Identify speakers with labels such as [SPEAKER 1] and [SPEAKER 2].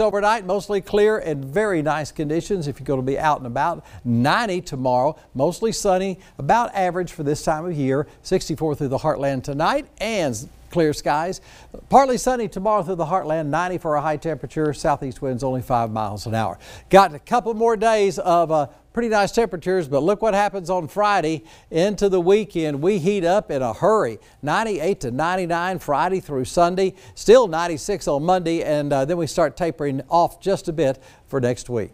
[SPEAKER 1] overnight, mostly clear and very nice conditions if you're going to be out and about. 90 tomorrow, mostly sunny, about average for this time of year. 64 through the heartland tonight and clear skies. Partly sunny tomorrow through the heartland, 90 for a high temperature. Southeast winds only 5 miles an hour. Got a couple more days of uh, pretty nice temperatures, but look what happens on Friday into the weekend. We heat up in a hurry. 98 to 99 Friday through Sunday, still 96 on Monday, and uh, then we start tapering off just a bit for next week.